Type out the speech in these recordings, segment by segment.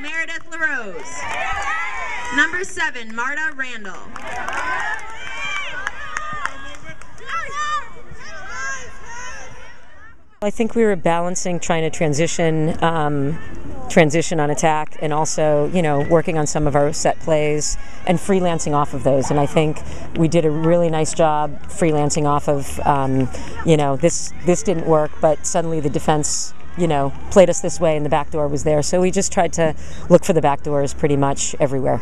Meredith LaRose. Number seven, Marta Randall. I think we were balancing trying to transition, um, transition on attack, and also you know working on some of our set plays and freelancing off of those. And I think we did a really nice job freelancing off of um, you know this this didn't work, but suddenly the defense you know played us this way and the back door was there. So we just tried to look for the back doors pretty much everywhere.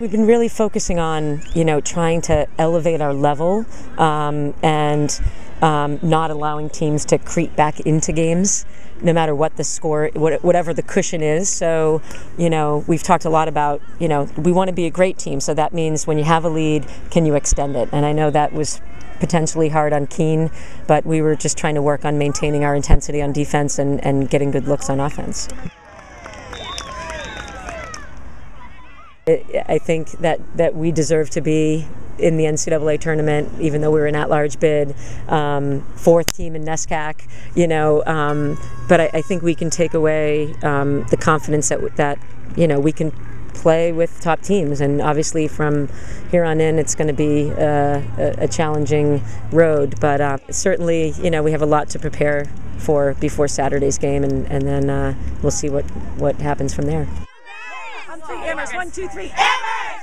We've been really focusing on, you know, trying to elevate our level um, and um, not allowing teams to creep back into games, no matter what the score, whatever the cushion is. So, you know, we've talked a lot about, you know, we want to be a great team. So that means when you have a lead, can you extend it? And I know that was potentially hard on Keene, but we were just trying to work on maintaining our intensity on defense and, and getting good looks on offense. I think that, that we deserve to be in the NCAA tournament, even though we were an at-large bid, um, fourth team in NESCAC, you know. Um, but I, I, think we can take away um, the confidence that that you know we can play with top teams, and obviously from here on in, it's going to be uh, a, a, challenging road. But uh, certainly, you know, we have a lot to prepare for before Saturday's game, and, and then uh, we'll see what what happens from there. Amherst. One, two, three. Amherst!